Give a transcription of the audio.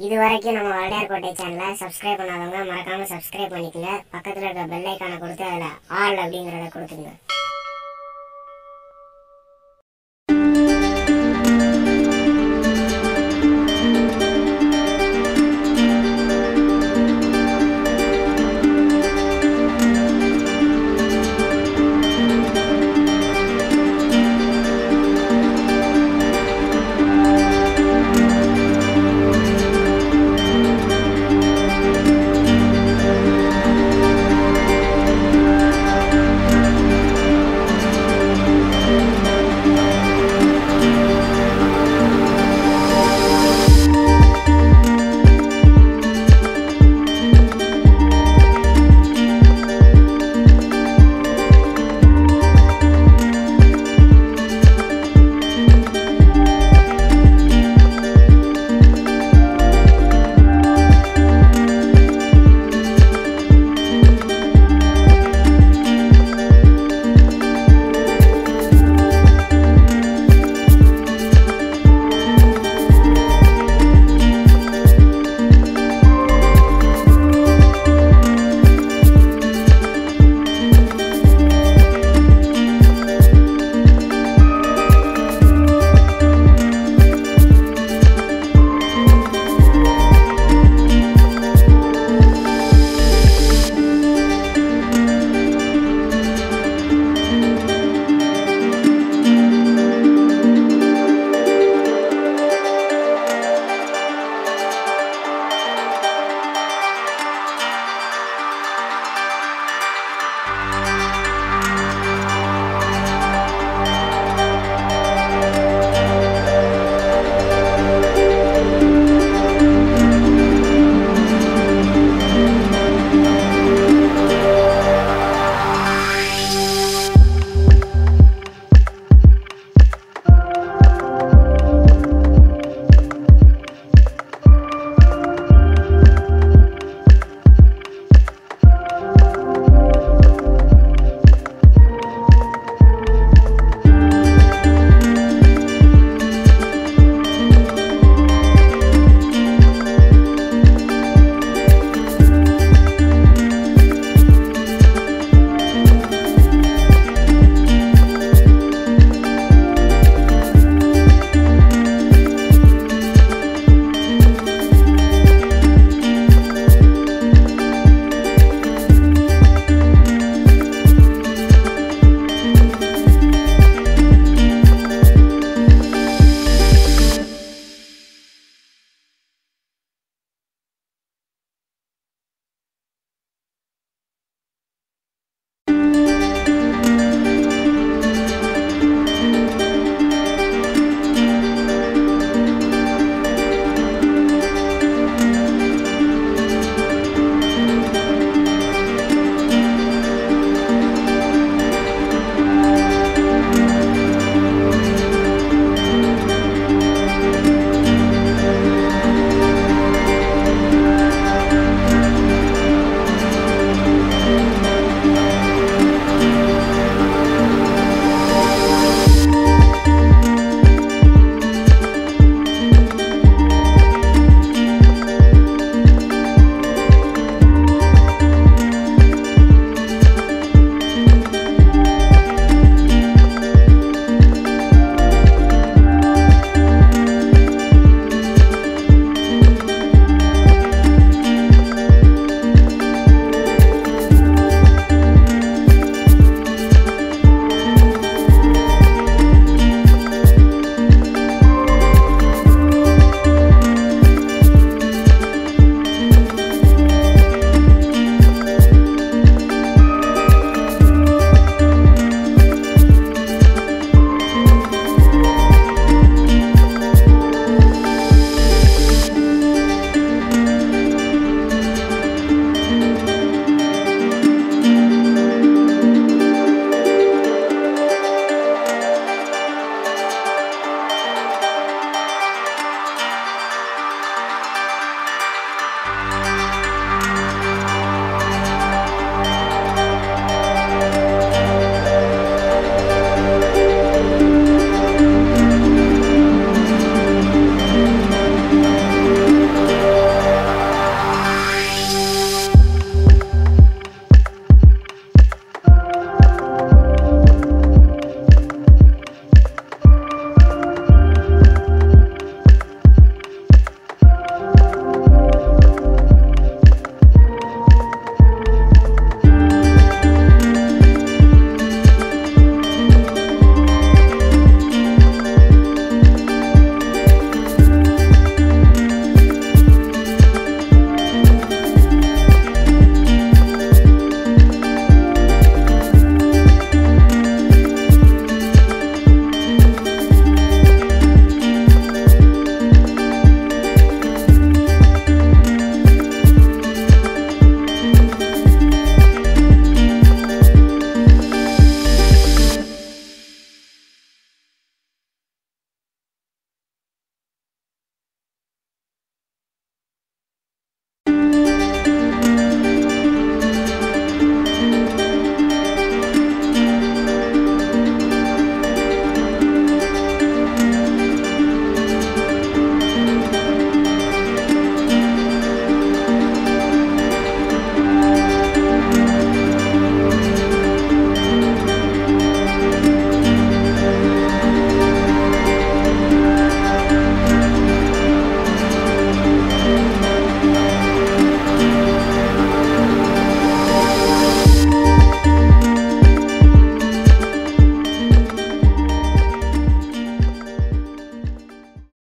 இது வரைக்கும் நம்ம வளையார்கோட்டை சேனலை சப்ஸ்கிரைப் பண்ணாதவங்க மறக்காமல் சப்ஸ்கிரைப் பண்ணிக்கங்க. பக்கத்தில் இருக்க பெல் ஐக்கானை கொடுத்து அதில் ஆல் அப்படிங்கிறத கொடுத்துங்க